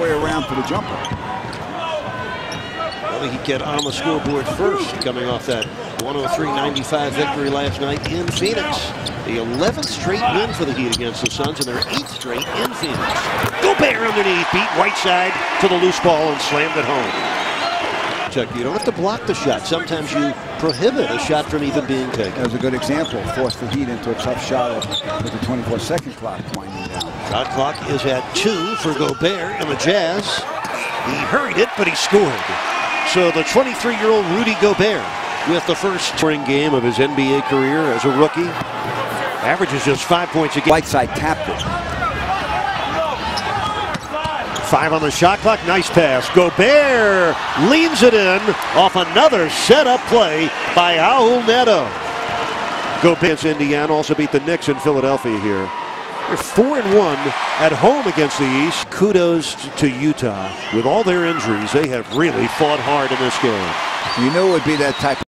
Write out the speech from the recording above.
way around for the jumper. Well, he get on the scoreboard first, coming off that 103-95 victory last night in Phoenix. The 11th straight win for the Heat against the Suns, and their 8th straight in Phoenix. Gobert underneath, beat Whiteside to the loose ball and slammed it home. Chuck, you don't have to block the shot. Sometimes you prohibit a shot from even being taken. That was a good example. Forced the Heat into a tough shot with the 24-second clock winding down. Shot clock is at two for Gobert and the Jazz. He hurried it, but he scored. So the 23-year-old Rudy Gobert with the first spring game of his NBA career as a rookie. Averages just five points a game. Whiteside tapped it. Five on the shot clock. Nice pass. Gobert leans it in off another setup play by Raul Neto. Gobert Indiana also beat the Knicks in Philadelphia here. They're four and one at home against the East. Kudos to Utah. With all their injuries, they have really fought hard in this game. You know it would be that type